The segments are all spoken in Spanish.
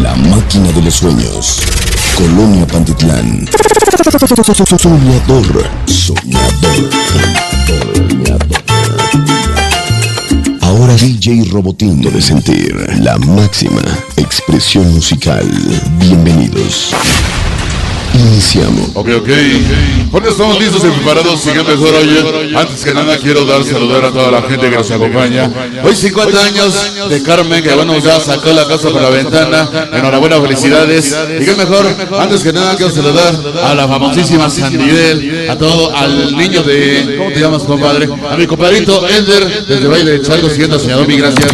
La máquina de los sueños. Colonia Pantitlán. Soñador. Soñador. Soñador. Ahora DJ Robotín de sentir la máxima expresión musical. Bienvenidos. Iniciamos. Ok, ok. Porque estamos listos y preparados. Sigan mejor, oye. Antes que nada, quiero dar saludar a toda la gente que nos acompaña. Hoy 50 años de Carmen, que bueno, ya sacó la casa por la ventana. Enhorabuena, felicidades. Y qué mejor, antes que nada, quiero saludar a la famosísima Sandibel, a todo, al niño de. ¿Cómo te llamas, compadre? A mi compadrito Elder, desde Baile de Chalco, siguiendo señor. Mi gracias.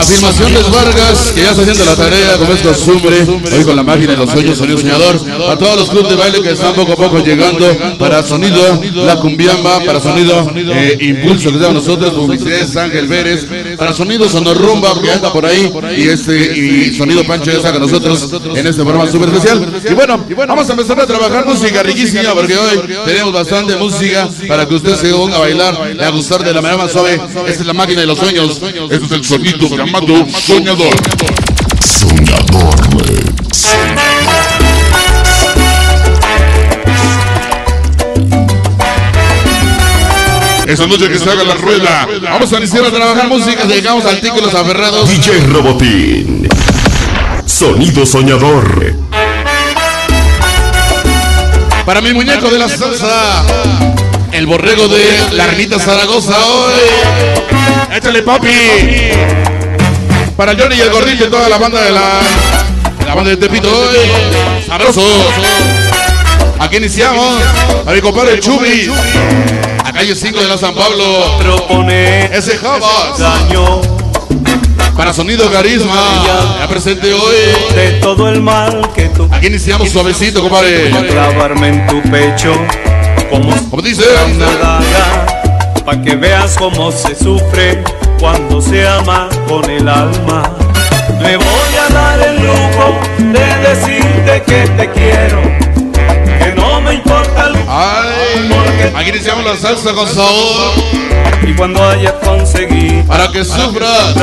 Afirmaciones Vargas, que ya está haciendo la tarea, como es costumbre, hoy con la máquina de los sueños, sonido soñador. A todos los clubes de baile que están poco a poco llegando para sonido La Cumbiamba, para sonido eh, Impulso que tenemos nosotros, Publicidades, Ángel Vélez, para sonido Sonorrumba, que anda por ahí, y este y sonido Pancho ya con nosotros en este programa súper especial. Y bueno, vamos a empezar a trabajar música riquísima, porque hoy tenemos bastante música para que usted se ponga a bailar y a gustar de la manera más suave. Esta es la máquina de los sueños, este es el sonido llamado Soñador. Soñador. Esa noche que se haga la rueda, vamos a iniciar a trabajar música, llegamos artículos aferrados. DJ Robotín. Sonido soñador. Para mi muñeco de la salsa, el borrego de la Renita Zaragoza hoy. Échale papi. Para Johnny y el gordillo y toda la banda de la, de la banda de Tepito hoy. Sabroso. Aquí iniciamos. A mi compadre Chubi. A calle 5 de la San Pablo. propone Ese Jabas. daño Para Sonido Carisma. Ya presente hoy. de todo el mal que tú Aquí iniciamos suavecito, compadre. clavarme en tu pecho como Como dice. una daga pa que veas cómo se sufre cuando se ama con el alma. Me voy a dar el lujo de decirte que te quiero, que no me importa el Ay. Aquí iniciamos la salsa con sabor. y cuando hayas conseguido Para que sufras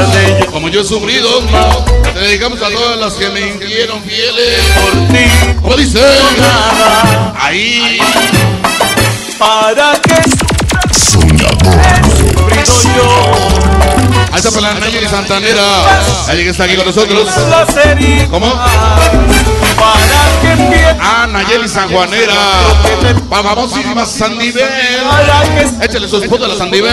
como yo he sufrido. Te dedicamos a todas las que me hicieron fieles. por ti Como dice. nada Ahí. para que Soñador. sufrido yo. Ahí está para la Nayeli Santanera. Alguien que está aquí con nosotros. ¿Cómo? para que empieces Ah, Nayeli Sanjuanera. Para famosísima Sandibel. para que Échale su esposa a la la DJ.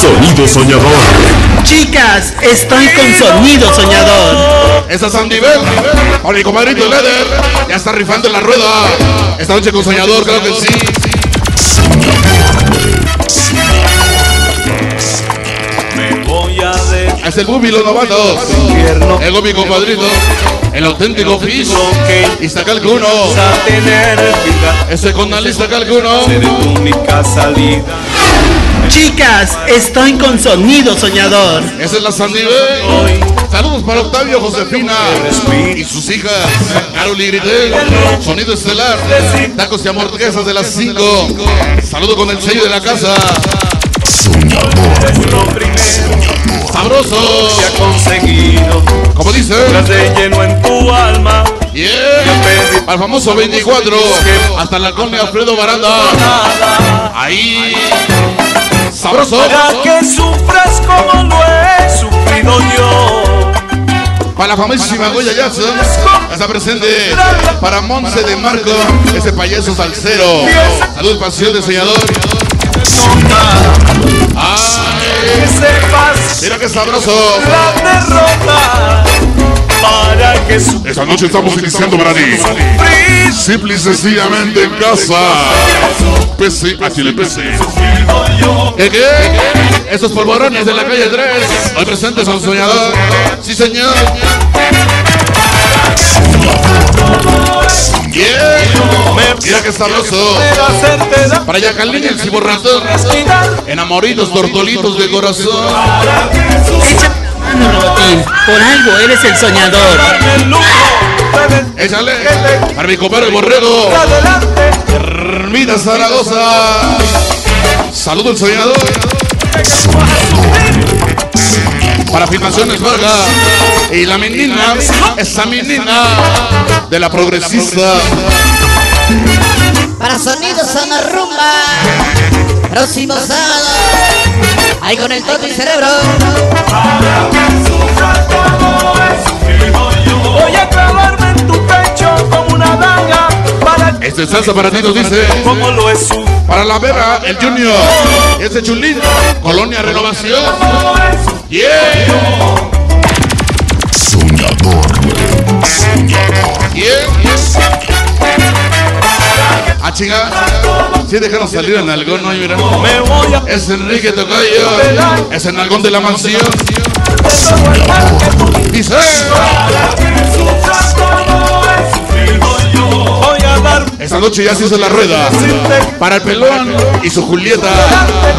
Sonido soñador. Chicas, estoy con sonido soñador. Esa Sandibel. Ahora mi comadrito Leder. Ya está rifando en la rueda. Esta noche con Soñador, creo que sí. Es el Bubi, los novatos. El mi compadrito. El auténtico Fiso. que Y saca el cuno. a tener vida Ese con la lista saca el cuno. ser tu única salida Chicas, estoy con sonido soñador. Esa es la hoy Saludos para Octavio, Josefina y sus hijas, Carol y Gritel, Sonido Estelar, Tacos y Hamburguesas de las 5. Saludo con el sello de la casa. primero Sabroso. que ha conseguido Como dice, tras de lleno en tu alma yeah. Al famoso 24, hasta la colonia Alfredo Baranda. Ahí. Sabroso. para que sufras como lo he sufrido yo Para la famosísima Goya Jackson, está presente para Monse de Marco, ese payaso salsero. Salud, pasión. Ay, que sepas mira qué sabroso. la derrota para que sufras Esta noche estamos iniciando para ti. Simple y sencillamente en casa. PC, a Chile PC. ¿Qué qué? Esos polvorones de la calle 3. Hoy presentes son soñador. Sí, señor. Mira qué sabroso. Para Yacalín el ciborratón. Enamoridos, tortolitos de corazón. La mano, Robotín. Por algo eres el soñador. Échale. Para mi compadre el borrego. adelante Hermida Zaragoza. Saludo el soñador. Para filmaciones Vargas. Y la menina, esa menina de la progresista. Para sonidos Zona Rumba. Próximo sábado. Ahí con el toto y cerebro. Voy a clavarme en tu pecho como una daga para que Este es salsa para ti, nos dice. como lo es su Para la beba, el Junior. Ese chulín. Colonia Renovación. Yeah. Soñador, soñador. Yeah. Ah, chinga. Sí, dejaron salir en algón, ¿no? Mira. Es Enrique Tocayo. Es el algón de la mansión. Dice. Esta noche ya se hizo la rueda. Para el pelón y su Julieta.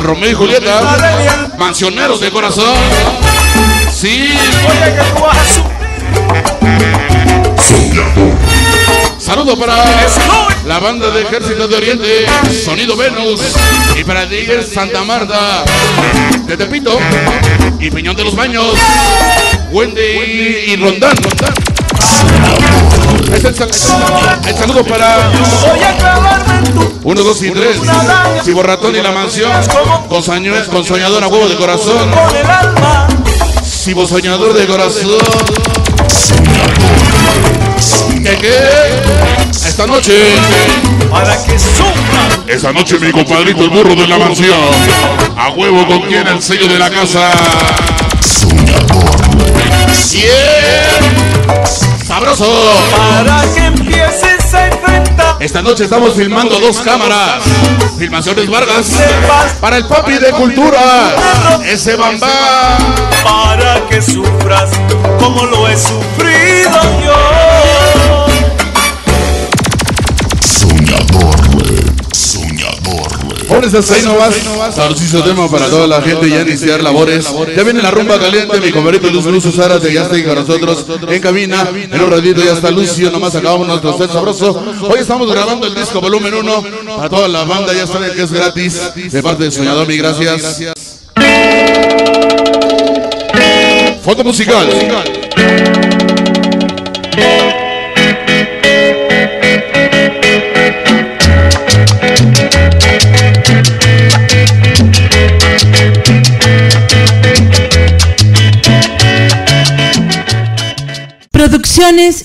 Romeo y Julieta. Mansioneros de corazón. Sí. Para la banda de Ejército de Oriente, Sonido Venus, y para Digger Santa Marta, de Tepito, y Peñón de los Baños, Wendy y Rondán. Es el, sal- el saludo para Voy a clavarme en tu 1, 2 y 3, Ciborratón y la mansión, con, con soñador a huevo de corazón, Cibo soñador de corazón. ¿Qué qué? Esta noche. para que sufra Esa noche mi compadrito el burro de la mansión. A huevo con quien el sello de la casa. Yeah. Sabroso. para que empieces a enfrentar Esta noche estamos filmando dos cámaras. Filmaciones Vargas. Para el papi de cultura. Ese bamba. para que sufras como lo he sufrido soñador. Pones ahí nomás. Salucito tema para toda la gente ya iniciar labores. Ya viene la rumba caliente, mi compadrito Luz Luz Zárate ya está ahí con nosotros en cabina. En un ratito ya está Lucio, nomás acabamos nuestro set sabroso. Hoy estamos grabando el disco volumen 1 para toda la banda, ya saben que es gratis. De parte del Soñador, mi gracias. Foto musical.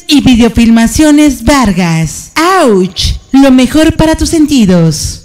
Y videofilmaciones Vargas. ¡Auch! Lo mejor para tus sentidos.